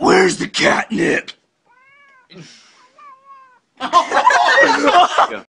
Where's the catnip?